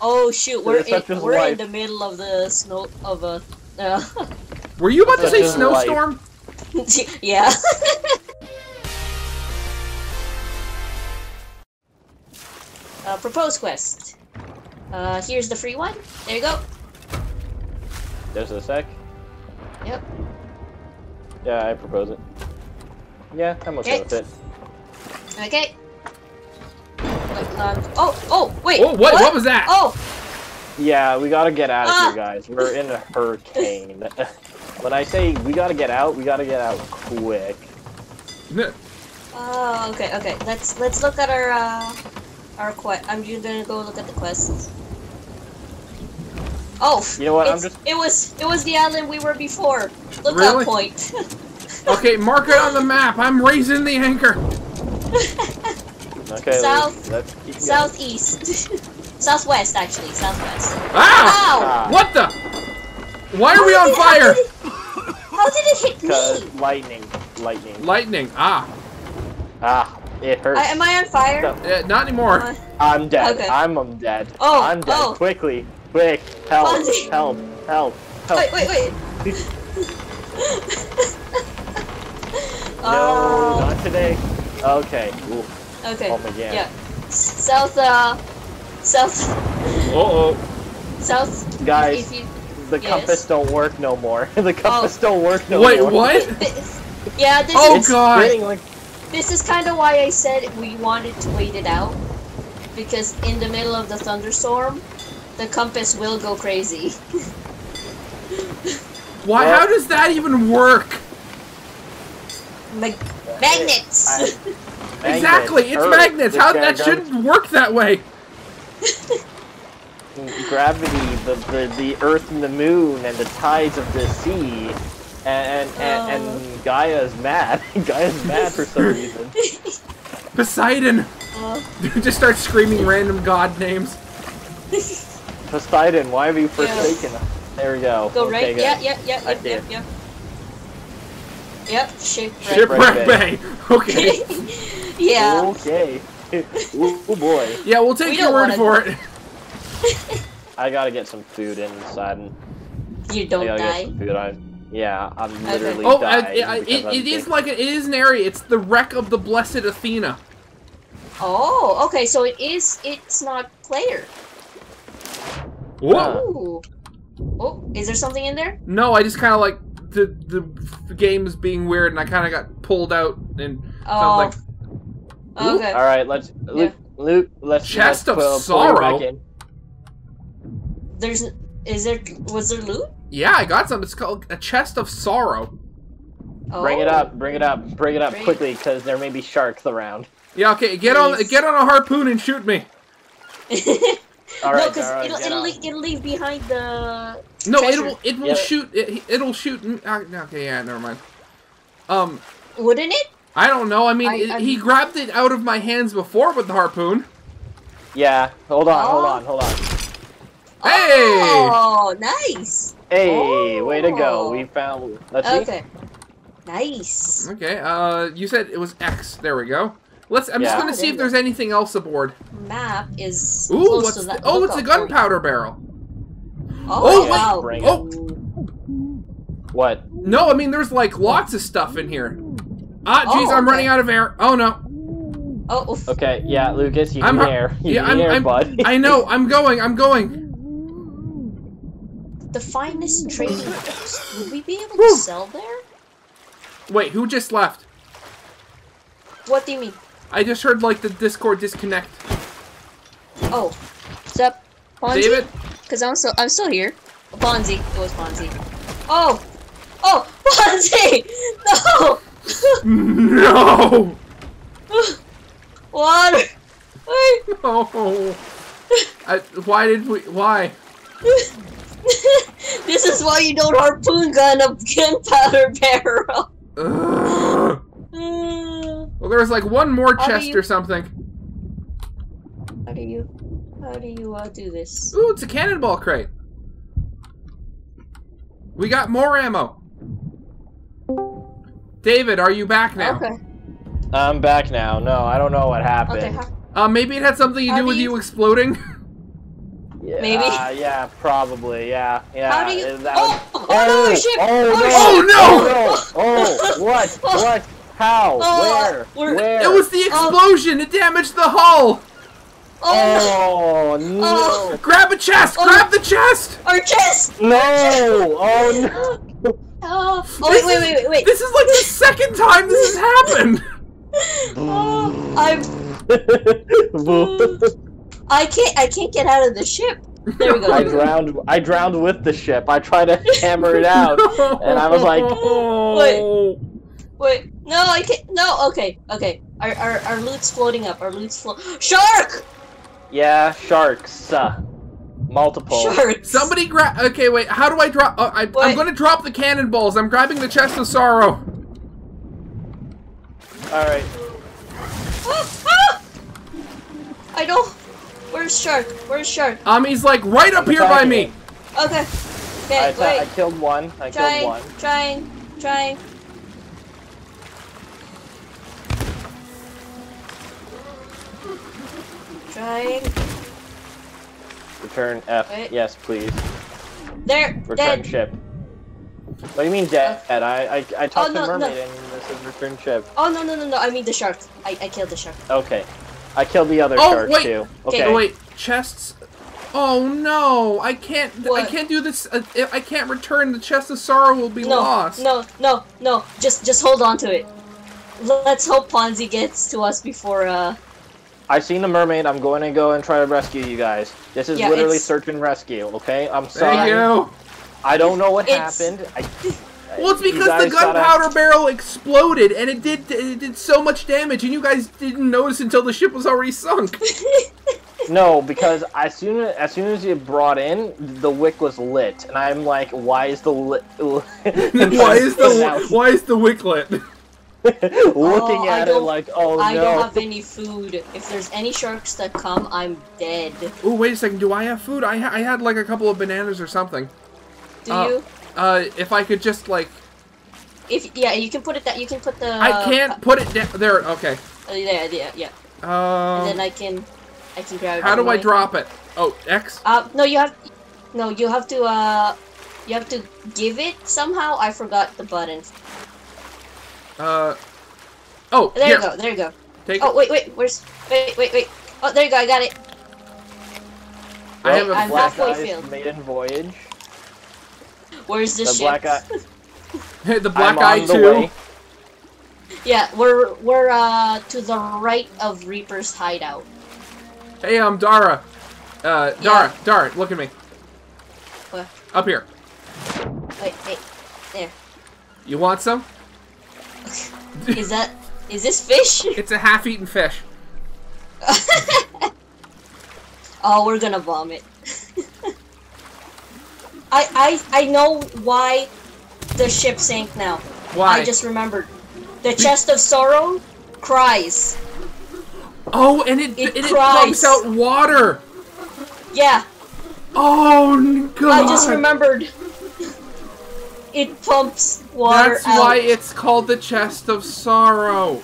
Oh shoot, we're in, we're in the middle of the snow of a. Uh, Were you about to say snowstorm? yeah. uh, propose quest. Uh, here's the free one. There you go. There's a sec. Yep. Yeah, I propose it. Yeah, I'm okay Okay. with it. Okay. Wait, um, oh, oh, wait. Oh, what? What was that? Oh, Yeah, we gotta get out of Ah! here, guys. We're in a hurricane. when I say we gotta get out, we gotta get out quick. oh, okay, okay. Let's let's look at our uh our quest. I'm just gonna go look at the quests. Oh, You know what, I'm just- It was it was the island we were before. Lookout Really? point. Okay, mark it on the map. I'm raising the anchor. Okay, South- let's, let's. Southeast. Southwest, actually. Southwest. Ah! Ow! What the? Why are we on did- fire? How did, it, how did it hit Cause me? lightning, lightning. Lightning. Ah, Ah, it hurts. I, am I on fire? No. uh, not anymore. Uh, I'm dead. Okay. I'm, I'm dead. Oh, I'm dead. oh. Quickly, quick, help, Fonzie. help, help, help. wait, wait, wait. No, Oh, not today. Okay. Ooh, okay. oh my god. Yeah. South, uh, south, Uh oh. south. Guys, you, the yes. compass don't work no more. the compass don't work no Wait, more. what? Thi- yeah, this Oh, is It's God. like this is kind of why I said we wanted to wait it out, because in the middle of the thunderstorm, the compass will go crazy. Why? Well- how does that even work? Like, magnets. I- exactly, it's Earth, magnets. the How that gravity- shouldn't work that way. gravity, the, the the Earth and the Moon, and the tides of the sea, and and, and, Oh. and Gaia's mad. Gaia's mad for some reason. Poseidon. Uh, Just start screaming random god names. Poseidon, why have you forsaken us? There we go. go okay, right. good. Yeah, yeah, yeah, I yep, yep, yep. Yep, shipwreck. Shipwreck Bay. Bay. Okay. Yeah. Okay. oh boy. Yeah, we'll take We your word for it. I gotta get some food inside. And You don't gotta get die. some food. I, yeah, I'm literally Oh, uh, dying. it, because it, it is like a, it is an area. It's the wreck of the Blessed Athena. Oh, okay, so it is. It's not player. Whoa. Uh. Oh, is there something in there? No, I just kind of like the, the the game is being weird, and I kind of got pulled out and Oh. like, okay. All right, let's Luke. Luke, let's Chest let's of pull- pull sorrow? back in. There's. Is there? Was there loot? yeah, I got some. It's called a chest of sorrow. Oh. Bring it up, bring it up, bring it up Bring- quickly, because there may be sharks around. Yeah, okay, get on get on a harpoon and shoot me. All no, right, because all right, it'll it'll, leave, it'll leave behind the. No, Treasure. it will it will Yeah. shoot it, it'll shoot. uh, Okay, yeah, never mind. Um, Wouldn't it? I don't know. I mean, I- I'm- he grabbed it out of my hands before with the harpoon. Yeah, hold on, hold Oh. on, hold on. Hey! Oh, nice. Hey, way to go. Oh. We found. Let's see. Okay. Nice. Okay. Uh, you said it was X. There we go. Let's. I'm just gonna see if there's anything else aboard. Map is Ooh, close what's to the, oh, it's a gunpowder barrel. Oh, Oh, wait, wow. bring it. Oh. What? No, I mean there's like lots of stuff in here. Ah, jeez, Oh, I'm okay. running out of air. Oh no. Oh. Okay, yeah, Lucas, you I'm need air. You yeah, need I'm- air, I'm- bud. I know. I'm going. I'm going. the finest trading post. Would we be able Whew. to sell there? Wait, who just left? What do you mean? I just heard like the Discord disconnect. Oh, what's up, Ponzi? David. Because I'm still I'm still here. Ponzi. It was Ponzi. Oh, oh, Ponzi! No. No. Water. Wait. No. I, why did we? Why? this is why you don't harpoon gun a gunpowder barrel. Ugh. Well, there was like one more How chest you- or something. how do you how do you uh, do this? Ooh, it's a cannonball crate. We got more ammo. David, are you back now? Okay. I'm back now. No, I don't know what happened. Okay. How, Uh, maybe it had something to do do with you- you exploding. Yeah, Maybe. uh, yeah, probably. Yeah, yeah. How do you? uh, that Oh, would- oh, no, ship! Oh, Oh, no! Oh no! Oh, what? What? How? Oh, Where? Where? It was the explosion. It damaged the hull. Oh, Oh no! Oh. Grab a chest. Oh. Grab the chest. our chest! No! Oh no! Oh, oh wait, wait, wait, wait, wait. This is like the second time this has happened. Oh, I'm. I can't. I can't get out of the ship. There we go. I drowned. I drowned with the ship. I tried to hammer it out, and I was like, Wait. Wait, no, I can't. No, okay, okay. Our our, our loot's floating up. Our loot's float. Shark! "Yeah, sharks, uh, multiple." Sharks! Somebody grab. Okay, wait. How do I drop? Uh, I, I'm going to drop the cannonballs. I'm grabbing the chest of sorrow. All right. Ah, ah! I don't. Where's Shark? Where's Shark? Um, he's like right up here by me. Okay. I, Okay, atta- I wait. killed one. I killed Trying, one. trying, trying. Trying. Return F. Wait. Yes, please. There, Return dead. ship. What do you mean dead? I I, I talked Oh, to no, no. mermaid and this is return ship. Oh no no no no! I mean the shark. I, I killed the shark. Okay. I killed the other Oh, shark wait. too. Okay, Okay. Oh wait, chests. Oh no! I can't. I can't do this. Uh, if I can't return. The chest of sorrow will be No, lost. no, no, no. Just just hold on to it. Let's hope Ponzi gets to us before. Uh. I seen the mermaid. I'm going to go and try to rescue you guys. This is Yeah, literally it's- search and rescue. Okay. I'm sorry. Thank you. I don't know what It's- happened. I, Well, it's because the guys gotta- gunpowder barrel exploded, and it did it did so much damage, and you guys didn't notice until the ship was already sunk. No, because as soon as, as soon as you brought in, the wick was lit, and I'm like, why is the lit? why is the why is the wick lit? looking Oh, at it like, oh I no? don't have any food. If there's any sharks that come, I'm dead. Oh wait a second. Do I have food? I ha- I had like a couple of bananas or something. Do Uh, you? Uh, if I could just like, If yeah, you can put it that you can put the. I can't put it down there. Okay. Uh, yeah, yeah, yeah. And Um, then I can, I can grab it. how do I drop it? Oh, X. Uh, no, you have, no, you have to. Uh, you have to give it somehow. I forgot the button. Uh. Oh, There here. you go. There you go. Take Oh wait, wait. Where's? Wait, wait, wait. Oh, there you go. I got it. I have a I'm black halfway eyes filled. maiden voyage. Where's the, The ship? black eye. the black I'm eye on the too. way. Yeah, we're we're uh to the right of Reaper's hideout. Hey, I'm Dara. Uh, Dara, Dara, look at me. What? Up here. Wait, wait. There. You want some? Is that? Is this fish? It's a half-eaten fish. oh, we're gonna vomit. I I I know why the ship sank now. Why? I just remembered. The chest of sorrow cries. Oh, and it It it, it cries. pumps out water. Yeah, Oh God! I just remembered. It pumps water That's out. why it's called the chest of sorrow.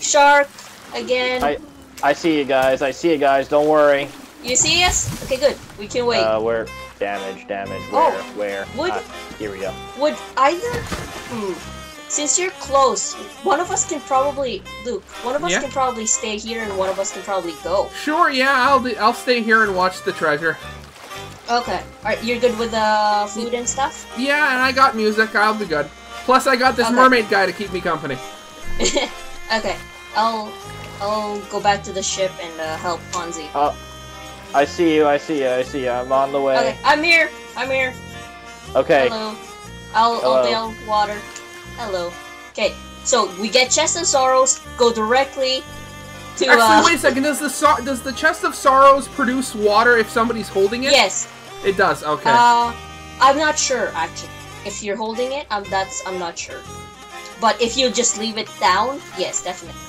Shark again. I I see you guys. I see you guys. Don't worry. You see us? Okay, good. We can wait. Uh, where damage, damage. Oh, Where, where? would- Ah, here we go. Would either? Hmm. Since you're close, one of us can probably Luke. One of us Yeah? can probably stay here, and one of us can probably go. Sure, yeah, I'll I'll stay here and watch the treasure. Okay. Alright, you're good with the food and stuff? Yeah, and I got music. I'll be good. Plus, I got this Okay. mermaid guy to keep me company. okay. I'll I'll go back to the ship and uh, help Ponzi. Uh, I see you. I see you. I see you. I'm on the way. Okay, I'm here. I'm here. Okay. Hello. I'll Hello. I'll deal water. Hello. Okay. So we get chest of sorrows. Go directly to. Actually, uh, wait a second. Does the sor- does the chest of sorrows produce water if somebody's holding it? Yes. It does. Okay. Uh, I'm not sure actually. If you're holding it, um, that's I'm not sure. But if you just leave it down, yes, definitely.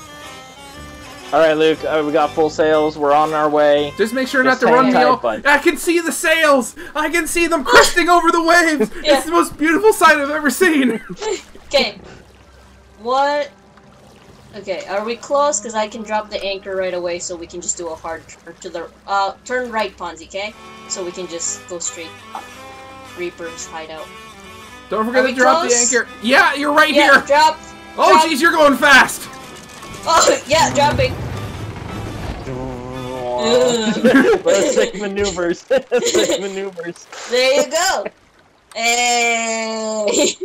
All right, Luke. Uh, we got full sails. We're on our way. Just make sure just not to hang run me tight, off. bud. I can see the sails. I can see them cresting over the waves. Yeah. It's the most beautiful sight I've ever seen. Okay. What? Okay, are we close? Because I can drop the anchor right away, so we can just do a hard turn to the uh turn right, Ponzi. Okay, so we can just go straight up. Reaper's hideout. Don't forget to drop close? the anchor. Yeah, you're right Yeah, here. drop. Oh, jeez, you're going fast. Oh, yeah, dropping. Sick maneuvers. sick maneuvers. There you go. Hey.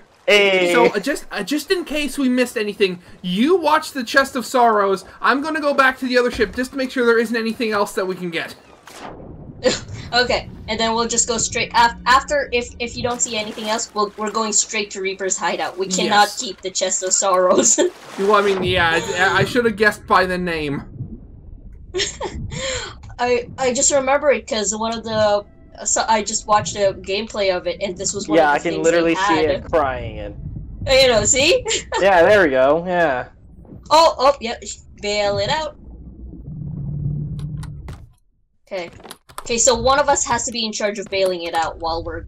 Hey. So uh, just uh, just in case we missed anything, you watch the chest of sorrows. I'm gonna go back to the other ship just to make sure there isn't anything else that we can get. okay, and then we'll just go straight af- after. If if you don't see anything else, we'll, we're going straight to Reaper's hideout. We cannot Yes. keep the chest of sorrows. Well, I mean, yeah, I, I should have guessed by the name. I I just remember it because one of the so I just watched a gameplay of it, and this was one yeah, of I can things literally see had. it crying and uh, You know, see? Yeah, there we go. Yeah. Oh, oh, yep. Bail it out. Okay. Okay, so one of us has to be in charge of bailing it out while we're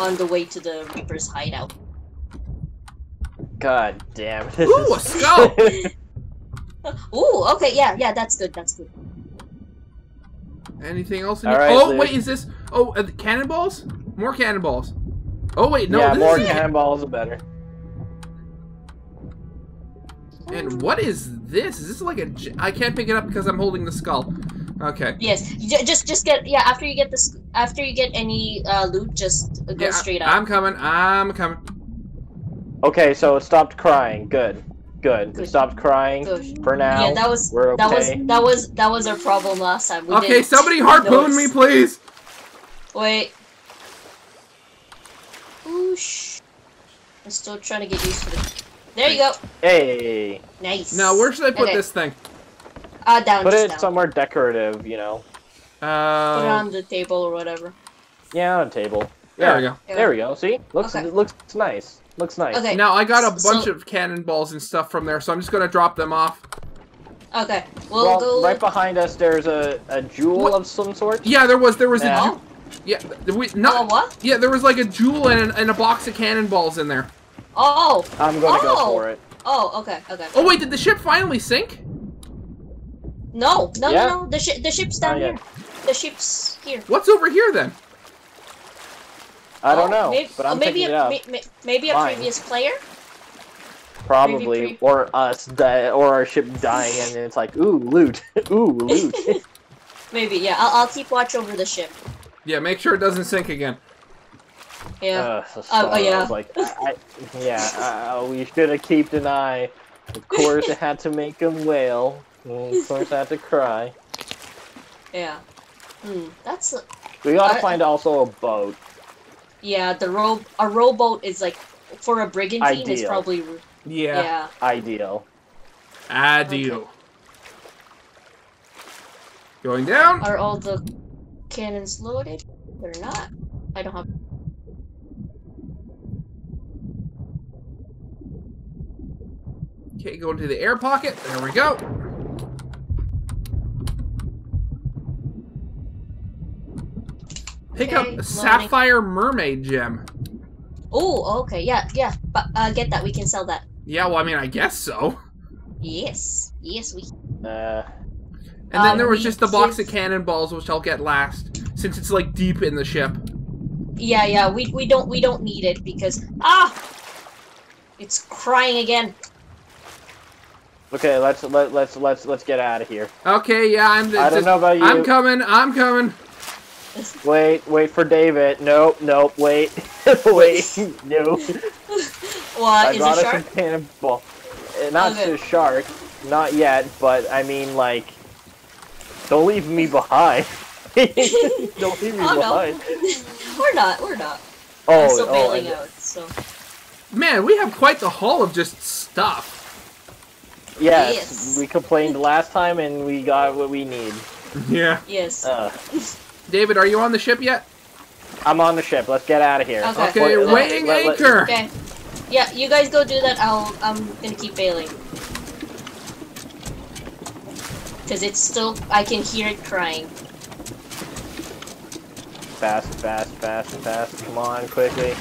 on the way to the Reaper's hideout. God damn. This Ooh, a is... skull. Ooh, okay, yeah, yeah, that's good, that's good. Anything else? In All here? right, oh, Luke. wait, is this? Oh, uh, cannonballs? More cannonballs. Oh wait, no. yeah, this more is it. cannonballs are better. And what is this? Is this like a? I can't pick it up because I'm holding the skull. Okay. Yes, j- just just get yeah. After you get this, after you get any uh, loot, just go Yeah, straight up. I'm coming. I'm coming. Okay, so it stopped crying. Good. Good. It Good. stopped crying Good. for now. yeah, that was We're that was that was that was our problem last time. We Okay, somebody take harpoon notes. me, please. Wait. Oosh. I'm still trying to get used to it. There you go. Hey. Nice. Now, where should I put Okay. this thing? Uh, down. Put just it down. somewhere decorative, you know. Put it Uh, on the table or whatever. Yeah, on a table. there yeah. we go. There we go. See? Looks Okay. looks nice. Looks nice. Okay. Now I got a So- bunch of cannonballs and stuff from there, so I'm just gonna drop them off. Okay. We'll Well, go. right behind us, there's a, a jewel What? of some sort. Yeah, there was there was Yeah. a ju- yeah we, not oh, what? yeah there was like a jewel and, and a box of cannonballs in there. Oh. I'm gonna go Oh. for it. Oh. Okay. Okay. Oh wait, did the ship finally sink? No. No. Yeah. No. No. The ship. The ship's down here. The ship's here. What's over here then? I don't Oh, know, Maybe, but I'm oh, maybe picking a, it up. may- may- maybe a Mine. previous player. Probably, pre- or us, di- or our ship dying, and it's like, ooh, loot, ooh, loot. Maybe. Yeah. I'll, I'll keep watch over the ship. Yeah, make sure it doesn't sink again. Yeah. Uh, Oh, oh, yeah. I was like, I, yeah, uh, we should have kept an eye. Of course, it had to make him wail. Of course, I had to cry. yeah. Hmm. That's. We gotta I- find also a boat. Yeah. The row. A rowboat is like for a brigantine. Is probably. Yeah. Yeah. Ideal. Adio. Going down. Are all the cannons loaded? They're not. I don't have. Okay, go into the air pocket. There we go. Pick Okay, up loading. Sapphire Mermaid Gem. Oh, okay, yeah, yeah. But uh, get that. We can sell that. Yeah, well, I mean, I guess so. Yes, yes, we. Uh, And then Um, there was just the box of cannonballs, which I'll get last, since it's like deep in the ship. Yeah, yeah. We we don't we don't need it because ah, it's crying again. okay, let's let, let's let's let's get out of here. Okay, yeah, I'm. I don't know about you. I'm coming. I'm coming. Wait, wait for David. Nope, nope. Wait, wait. no. What I is brought it us shark? some cannonball. Uh, Not Okay. the shark, not yet. But I mean, like, don't leave me behind. don't leave me Oh no, behind. we're not. We're not. Oh, I'm still oh, bailing out. So Man, we have quite the haul of just stuff. Yes, Yes. we complained last time and we got what we need. Yeah. yes. Uh, David, are you on the ship yet? I'm on the ship. Let's get out of here. Okay. Okay, Wait, let- weighing let- let- anchor. Okay. Yeah, you guys go do that. I'll. I'm gonna keep bailing. Cause it's still. I can hear it crying. Fast, fast, fast, fast. Come on, quickly.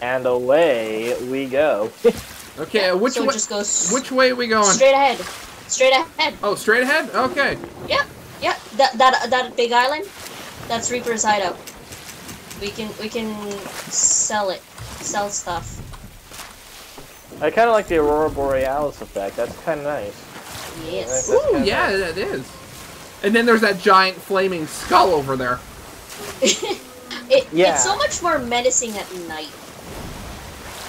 And away we go. Okay, uh, which so way? just goes Which way are we going? straight ahead. Straight ahead. Oh, straight ahead. Okay. Yep. Yep. That that that big island. That's Reaper's hideout. We can we can sell it. Sell stuff. I kind of like the Aurora Borealis effect. That's kind of nice. Yes. Ooh, yeah, nice. that is. And then there's that giant flaming skull over there. it, Yeah. It's so much more menacing at night.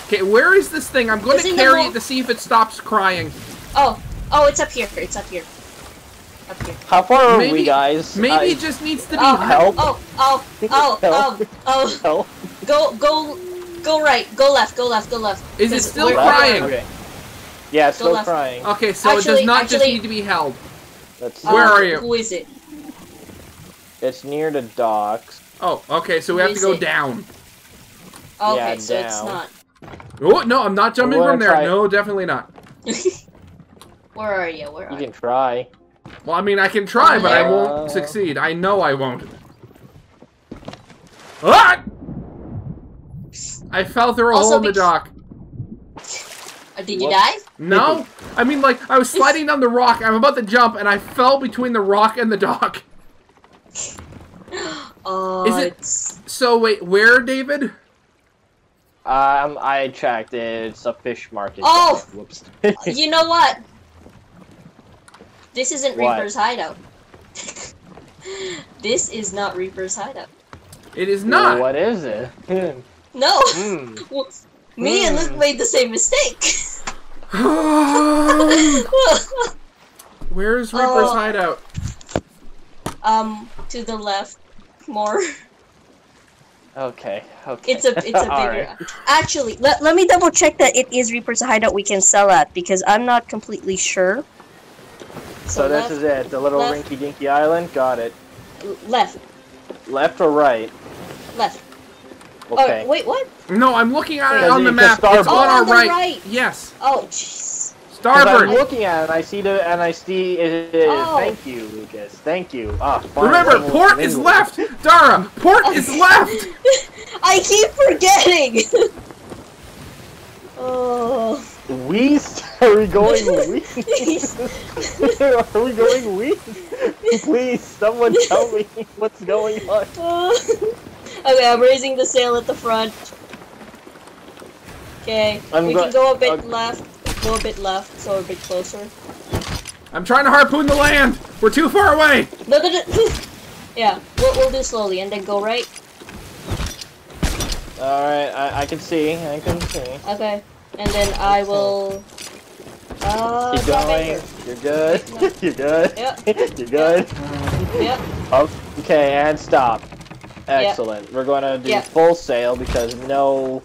Okay, where is this thing? I'm going to carry it to see if it stops crying. Oh, oh, it's up here. It's up here. Up here. How far are we, guys? Maybe I- it just needs to be. Oh, help. oh, oh, oh, Help. oh, oh. Help. Go, go, go right. Go left. Go left. Go left. Is it still crying? Okay. Yeah, it's Go still left. crying. Okay, so it does Actually- not just need to be held. That's Where Uh, are you? Who is it? it's near the docks. Oh, okay, so we have to go it? down. Okay, Yeah, so it's not. Oh, no, I'm not jumping from there. try- No, definitely not. Where are you? Where are You are can try. Well, I mean, I can try, but I won't succeed. I know I won't. Ah! I fell through a Also hole in the dock. Uh, did you Whoops. die? No? I mean, like, I was sliding down the rock, I'm about to jump, and I fell between the rock and the dock. Oh, Is it- it's So, wait, where, David? Um, I checked. It's a fish market. Oh! Whoops. you know what? This isn't What? Reaper's hideout. this is not Reaper's hideout. It is not. What is it? No. Hmm. Well, Me and Luke Hmm. made the same mistake. Where's Reaper's Oh. hideout? um, to the left, more. Okay. Okay. It's a it's a bigger. right. Actually, let, let me double check that it is Reaper's hideout we can sell at because I'm not completely sure. So this left, is it. The little left. rinky-dinky island. Got it. left, Left or right? left. Okay. Oh, wait, what? No, I'm looking at it on the map. starboard. It's on Oh, our the right. right. Yes. Oh, jeez. 'Cause I'm looking at it, and I see the, and I see. Uh, Oh. Thank you, Lucas. Thank you. Ah, fine. Remember, Almost port is English. left. Dara, port is left. I keep forgetting. oh. West? Are we going west? Are we going west? Please, someone tell me what's going on. okay, I'm raising the sail at the front. Okay, I'm we can go a bit okay. left. Go a bit left, so we're a bit closer. I'm trying to harpoon the land. We're too far away. No, no, no. yeah, we'll, we'll do slowly and then go right. Alright, I, I can see. I can see. Okay, and then I will. Uh, Keep drop going. anchor. You're good. You're good. Yep. You're good. Yep. Okay, and stop. Excellent. We're gonna do Yeah. full sail because no,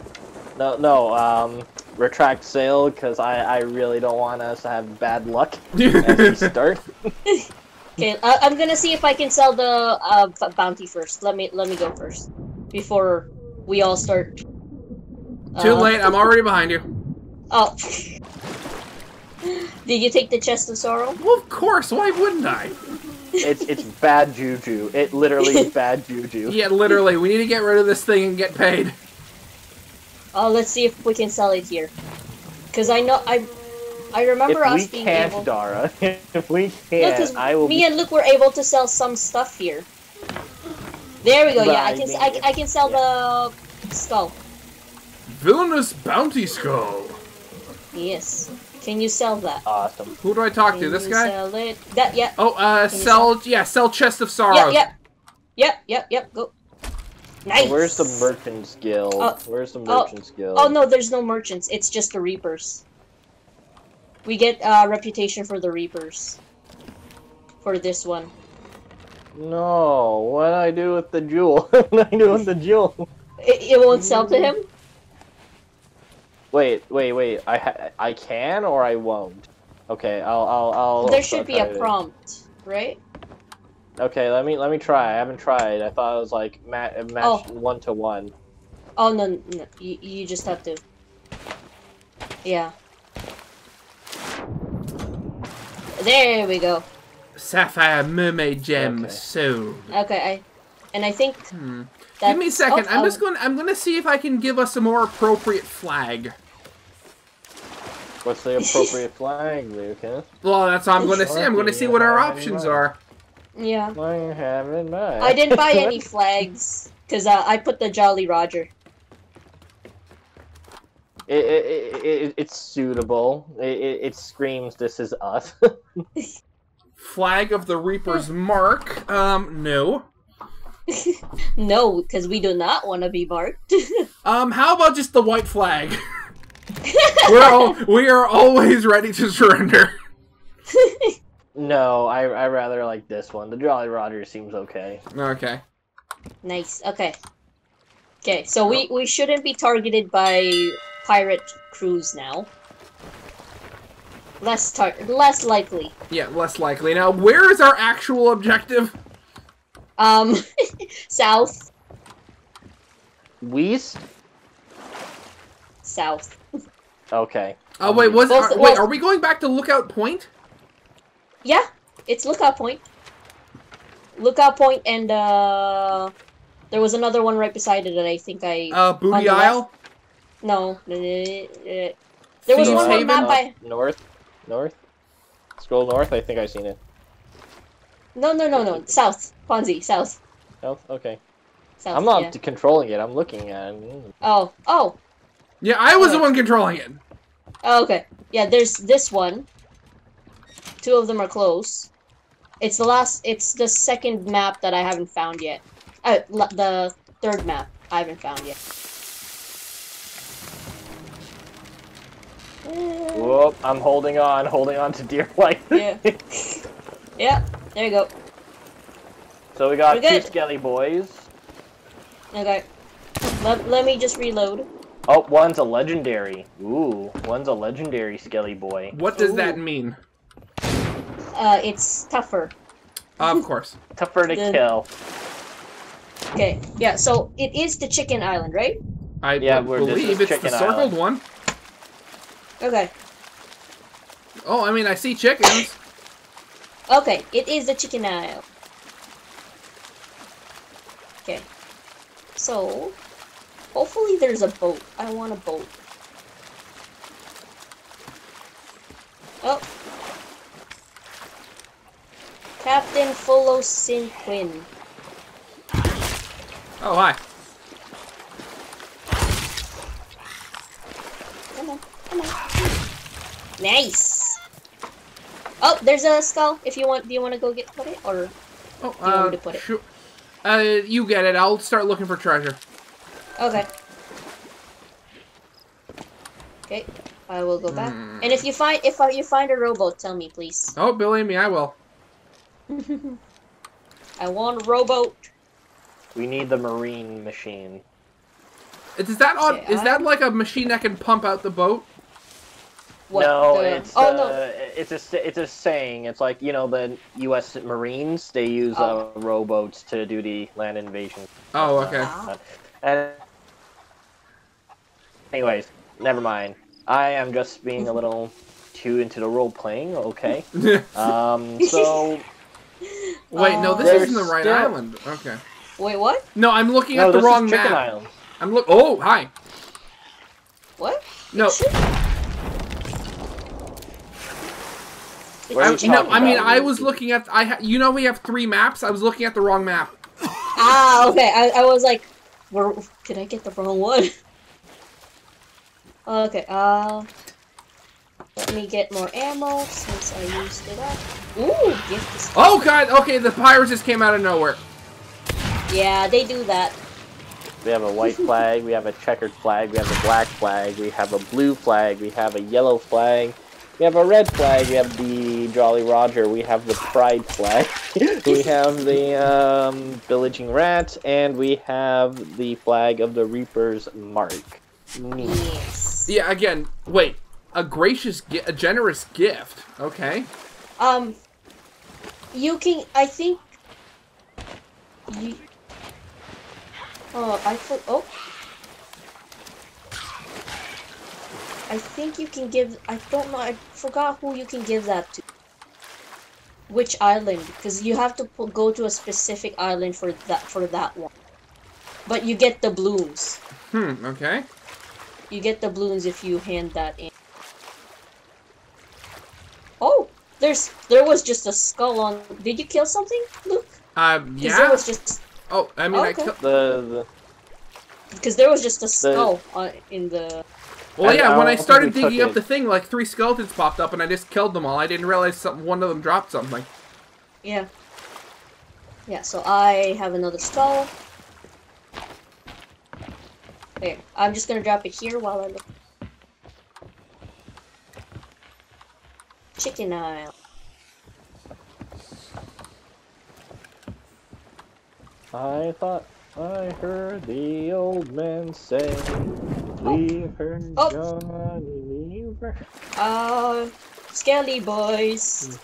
no, no. Um, retract sail because I, I really don't want us to have bad luck as we start. Okay, I, I'm gonna see if I can sell the uh, bounty first. Let me let me go first before we all start. Too uh, late. I'm already behind you. Oh. Did you take the chest of sorrow? Well, of course. Why wouldn't I? It's it's bad juju. It literally is bad juju. Yeah, literally. We need to get rid of this thing and get paid. Oh, let's see if we can sell it here. Cause I know I, I remember If us we being can't, able. Dara, if we can't, because I will. me be... and Luke were able to sell some stuff here. There we go. Yeah, I I can. mean, I, I can sell the skull. Villainous bounty skull. Yes. Can you sell that? Awesome. Who do I talk Can to? This you guy? Sell it. That. Yeah. Oh, uh, Can you sell. Yeah, sell chest of sorrows. Yep. Yep. Yep. Yep. Yep. Go. Nice. Where's the merchant's guild? Oh, Where's the oh, merchant's guild? Oh no, there's no merchants. It's just the reapers. We get uh, reputation for the reapers. For this one. No, what do I do with the jewel? what do I do with the jewel? It, it won't sell to him. Wait, wait, wait. I ha- I can or I won't. Okay, I'll I'll I'll. there should be I'll a try prompt, right? Okay, let me let me try. I haven't tried. I thought it was like ma- match Oh. one to one. Oh no, no, you, you just have to. Yeah. There we go. Sapphire mermaid gem Okay. sold. Okay, I, and I think Hmm. That's. Give me a second. oh, I'm oh, just going. to I'm going to see if I can give us a more appropriate flag. What's the appropriate flag, Lucas? Well, that's what I'm going to see. I'm going to see what our options are. Yeah. What have in mind? I didn't buy any flags because uh, I put the Jolly Roger. It, it, it, it, it's suitable. It, it, it screams, "This is us." Flag of the Reaper's Mark. Um, no. no, because we do not want to be marked. Um, how about just the white flag? We're all, we are always ready to surrender. no, I I rather like this one. The Jolly Roger seems okay. Okay. nice. Okay. Okay, so we, we shouldn't be targeted by pirate crews now. Less tar- less likely. Yeah, less likely. Now, where is our actual objective? Um, south, West. south. Okay. Oh wait, was Well, are, well- wait? Are we going back to Lookout Point? Yeah, it's lookout point. Lookout point, and uh, there was another one right beside it that I think I Uh, On Booty the left. Isle. no. uh, uh, There was one more Haven? map by North. North. Scroll north. I think I've seen it. no no no no south Ponzi south Oh, okay. south. I'm not yeah. controlling it. I'm looking at it. Oh oh Yeah, I was the Oh. one controlling it. Oh, okay. Yeah, there's this one. Two of them are close. It's the last. It's the second map that I haven't found yet. Uh, l- the third map I haven't found yet. Whoop! I'm holding on, holding on to dear life. Yeah. yeah, there you go. So we got two skelly boys. Okay. Let, let me just reload. Oh, one's a legendary. Ooh, one's a legendary skelly boy. What does that mean? Uh, it's tougher. Of course. Tougher to The- kill. Okay, yeah, so it is the chicken island, right? I Yeah, we're- believe it's the circled Island. one. Okay. Oh, I mean, I see chickens. Okay, it is the chicken isle. Okay. So, hopefully there's a boat. I want a boat. Oh. Captain Fullo Sin Quinn. Oh, hi. Come on, come on. Nice. Oh, there's a skull. If you want, do you want to go get put it or? Oh, you want uh, me to put it? Sure. Uh, you get it. I'll start looking for treasure. Okay. Okay, I will go back. Hmm. And if you find if uh, you find a rowboat, tell me please. Oh, believe me, I will. I want a rowboat. We need the marine machine. Is that on? Okay, Is that I'm- like a machine that can pump out the boat? What? no, the- it's oh uh, no. it's a s- it's a saying. It's like you know the U.S. Marines. They use Oh. uh, rowboats to do the land invasion. Oh, okay. Ah. And anyways, never mind. I am just being a little too into the role playing. Okay. Um. So Wait, no, this Uh, isn't the right still- island. Okay. Wait, what? No, I'm looking no, at the this wrong is map. Island. I'm look. Oh, hi. What? No, Where are I, you no. talking I mean, about, I was looking at. I ha, you know we have three maps. I was looking at the wrong map. Ah, okay. I, I was like, where, did I get the wrong one? okay. Uh, let me get more ammo since I used it up. Ooh, gift. Oh God. Okay, the pirates just came out of nowhere. Yeah, they do that. We have a white flag, we have a checkered flag, we have a black flag, we have a blue flag, we have a yellow flag, we have a red flag, we have the Jolly Roger, we have the pride flag, we have the um, villaging rat, and we have the flag of the Reaper's mark. Neat. Yes. Yeah. Again. Wait. A gracious, a generous gift. Okay. Um, you can. I think. You. Oh, I put. Oh. I think you can give. I don't know. I forgot who you can give that to. Which island? Because you have to go to a specific island for that for that one. But you get the balloons. Hmm. Okay. You get the balloons if you hand that in. Oh, there's there was just a skull on. Did you kill something, Luke? Um, Because there was just Oh, I mean, I Okay. killed. The, the because there was just a skull on in the. Well, yeah. I when I don't started think we took digging up it. the thing, like three skeletons popped up, and I just killed them all. I didn't realize something. One of them dropped something. Yeah. Yeah. So I have another skull. There. I'm just gonna drop it here while I look. Chicken isle. I thought I heard the old man say, we heard Oh. Johnny Weaver. Uh, Skelly boys.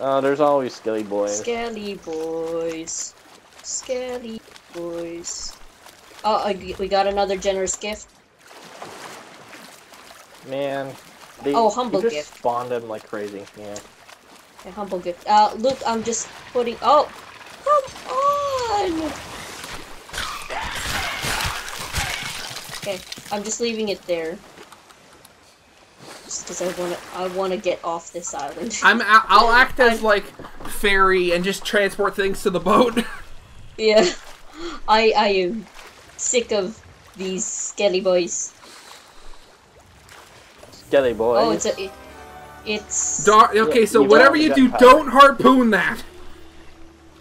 Oh, there's always Skilly Boys. Skelly boys. Skelly boys. Oh, I, we got another generous gift. Man, they Oh, humble they just gift. spawned them like crazy. Yeah. A humble gift. Uh, Luke, I'm just putting. Oh, come on. Okay, I'm just leaving it there. Just because I wanna, I wanna get off this island. I'm, I'll act as like ferry and just transport things to the boat. yeah, I, I am sick of these skelly boys. Skelly Boys. Oh, it's a, it, it's. Dar- okay, so you whatever you do, gunpowder. don't harpoon that.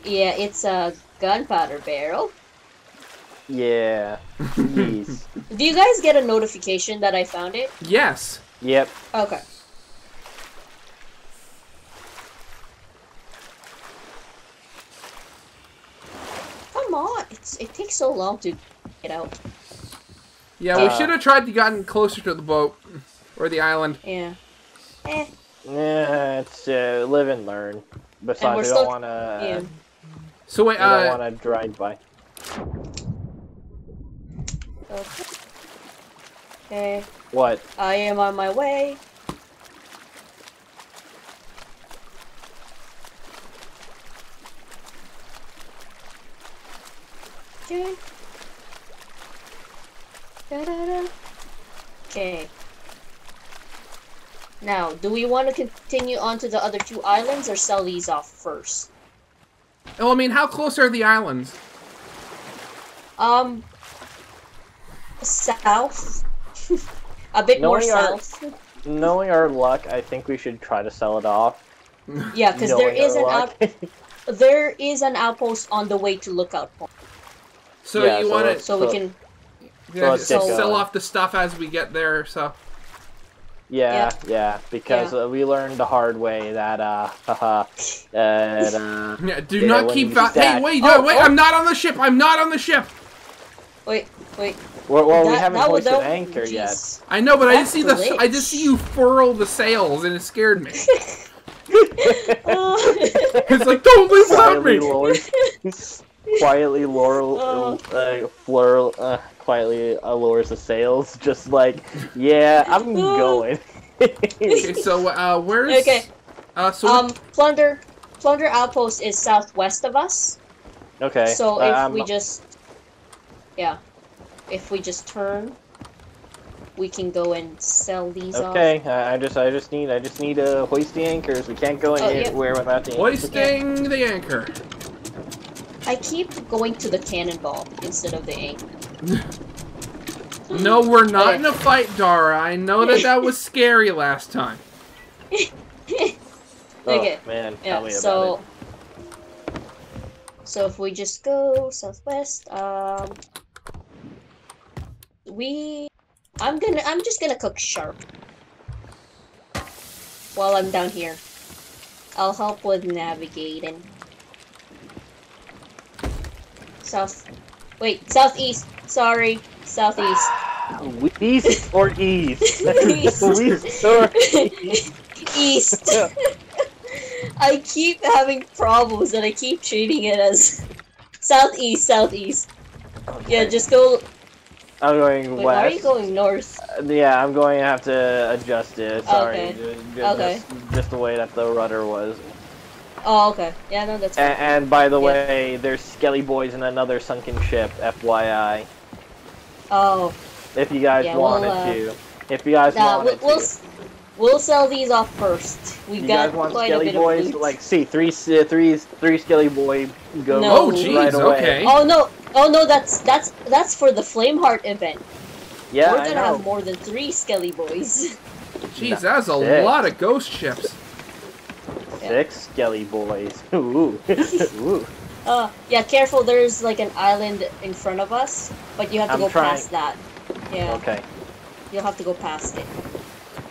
Yeah, it's a gunpowder barrel. Yeah. Yes. Do you guys get a notification that I found it? Yes. yep. Okay. Come on, it's it takes so long to get out. Yeah, we Uh, should have tried to gotten closer to the boat or the island. Yeah. Eh. Yeah, it's uh, live and learn. Besides, we're we don't want to. Yeah. So wait, We don't uh, want to drive by. Okay. Okay. What? I am on my way. Okay. Da-da-da. Okay. Now, do we want to continue on to the other two islands or sell these off first? well, I mean, how close are the islands? Um, south. A bit more our- south. Knowing our luck, I think we should try to sell it off. Yeah, because there Knowing our is an luck. out, there is an outpost on the way to Lookout Point, So Yeah, you so want to let's- so we can. yeah, let's just sell off the stuff as we get there. So Yeah, yeah, because Uh, we learned the hard way that uh, haha, that uh, yeah, do not keep that. Hey, stack- wait, Oh, no, wait! oh. I'm not on the ship. I'm not on the ship. Wait, wait. Well, well we haven't that would- hoisted that- anchor yet. I know, but I just That's see the. I just see you furl the sails, and it scared me. Oh. It's like, don't leave without quietly me. lowers, quietly Laurel, Oh. uh, Fleur, uh, quietly uh, lowers the sails, just like, yeah, I'm going. Okay, so uh, where's? okay. Uh, so Um, plunder, plunder outpost is southwest of us. okay. So uh, if I'm- we just, yeah, if we just turn, we can go and sell these off. Okay, uh, I just, I just need, I just need to hoist the anchors. We can't go Oh, yeah. anywhere without the anchors. hoisting the anchor. I keep going to the cannonball instead of the anchor. No, we're not Okay. in a fight, Dara. I know that that was scary last time. Oh, Okay. man, tell Yeah. me about So. So if we just go southwest, um, we, I'm gonna, I'm just gonna cook sharp. While I'm down here, I'll help with navigating. South, wait, southeast. Sorry, southeast. East or east? East. East or east? East. I keep having problems and I keep treating it as southeast, southeast. Yeah, just go. I'm going Wait, why are you going north? Uh, Yeah, I'm going to have to adjust it. Sorry. Okay. Ju- ju- Okay. Just, just the way that the rudder was. Oh, okay. Yeah, no, that's A- fine. and by the Yeah. way, there's Skelly Boys in another sunken ship, FYI. Oh, If you guys Yeah, we'll, wanted uh, to. If you guys nah, wanted we'll, we'll, to. We'll sell these off first. We You got guys want quite a Skelly bit boys? of loot. Like, see, three, s- three, three Skelly boy go No. Oh, jeez, right away. okay. Oh no! Oh no! That's that's that's for the Flameheart event. Yeah, We're gonna know. have more than three Skelly boys. Jeez, that's a Sick. lot of ghost ships. Six Skelly boys. Ooh, ooh. Uh, yeah. Careful. There's like an island in front of us, but you have to I'm go trying. past that. Yeah, Okay. you'll have to go past it.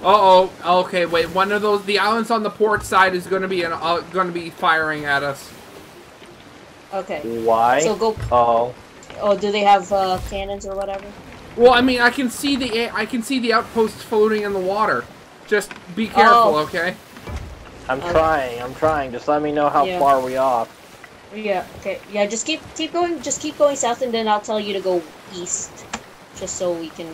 Uh oh. Okay, wait. One of those, the islands on the port side is going to be an, uh, going to be firing at us. Okay. Why? So go. oh, Oh, do they have uh, cannons or whatever? Well, I mean, I can see the I can see the outpost floating in the water. Just be careful, Oh. okay? I'm Okay. trying. I'm trying. Just let me know how Yeah. far we are. Yeah. Okay. Yeah. Just keep keep going. Just keep going south, and then I'll tell you to go east, just so we can.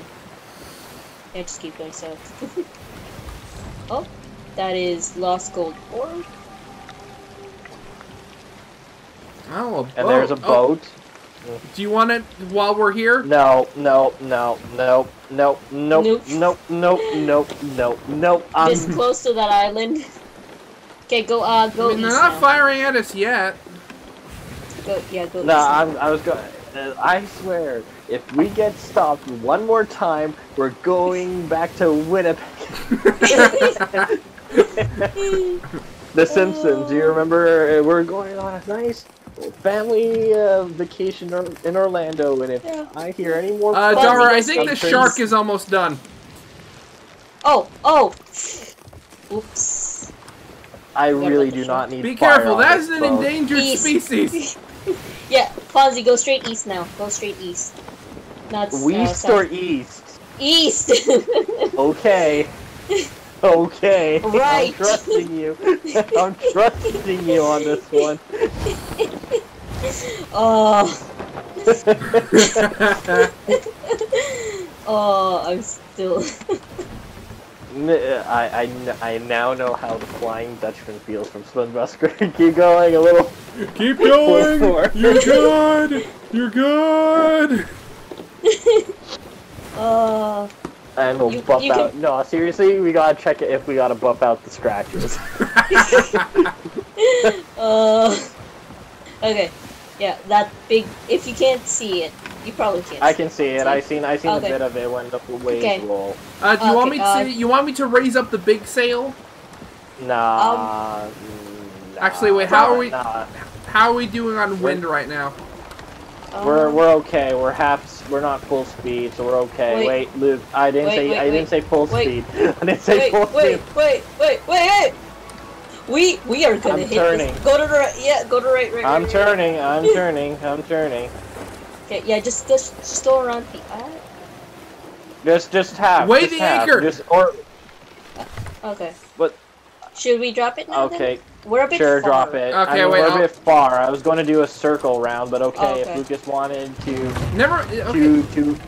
Yeah. Just keep going south. oh, that is lost gold ore. Oh, a And there's a Oh, boat. do you want it while we're here? No, no, no, no, no, nope, Nope. nope, nope, nope, nope, nope. I'm This close to that island. Okay. Go. Uh. Go I mean, they're not now. firing at us yet. Go. Yeah. Go. No. I'm, I was going. Uh, I swear, if we get stopped one more time, we're going back to Winnipeg. the Simpsons. Do you remember? Uh, we're going on a nice family uh, vacation in Orlando, and if Yeah. I hear any more, Uh, Dara, I think the shark is almost done. Oh. Oh. Oops. I really do shark- not need. To be fire careful, on that is this an boat. endangered East. species. Yeah. Fonzie, go straight east now. Go straight east. Not uh, West south. or east? East. Okay. Okay. Right. I'm trusting you. I'm trusting you on this one. oh. Oh, I'm still. Uh, I, I, I now know how the Flying Dutchman feels from Spinbusker. Keep going a little. Keep going. going. You're good. You're good. Oh. And we'll You- buff you out. No, seriously, we gotta check it if we gotta buff out the scratches. Uh. Okay. Yeah, that big. If you can't see it, you probably can't. I see can see it. I seen I seen Okay. a bit of it when the waves Okay. roll. Uh, do you want me Okay, uh, to? You want me to raise up the big sail? Nah. Um, nah, Actually, wait, how are we- Nah. How are we doing on wind right now? Um, We're we're okay. We're half. S- We're not full speed, so we're okay. Wait. Wait, Luke. I didn't Wait, say. wait, I didn't say full Wait. speed. I didn't say Wait, full wait, speed. wait, wait, wait, wait! We we are gonna I'm hit turning. this. Go to the right. Yeah, go to the right. right I'm right, right. turning. I'm turning. I'm turning. Okay, yeah, just go, just go around the. Uh, Just just half. Weigh just the half. anchor. Just or okay. What? Should we drop it now? then? Okay. We're a bit Sure, far. drop it. Okay, I mean, wait, We're I'll- a bit far. I was going to do a circle round, but okay, Oh, okay. if Lucas wanted to Never. Uh, okay. to to.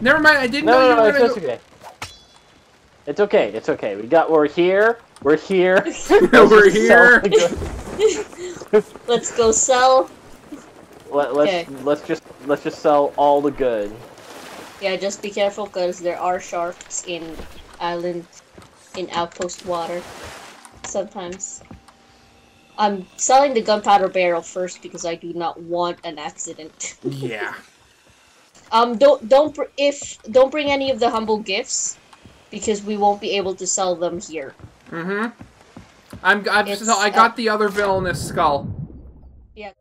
Never mind. I didn't No, know no, you no, were it's, gonna. it's okay. It's okay. It's okay. We got. We're here. We're here. we're here. Let's go sell. Let, let's Okay. let's just let's just sell all the good. Yeah, just be careful because there are sharks in island, in outpost water. Sometimes. I'm selling the gunpowder barrel first because I do not want an accident. Yeah. Um, don't don't br- if don't bring any of the humble gifts because we won't be able to sell them here. Mm-hmm. I'm. I'm so I uh, got the other villainous skull. Yeah.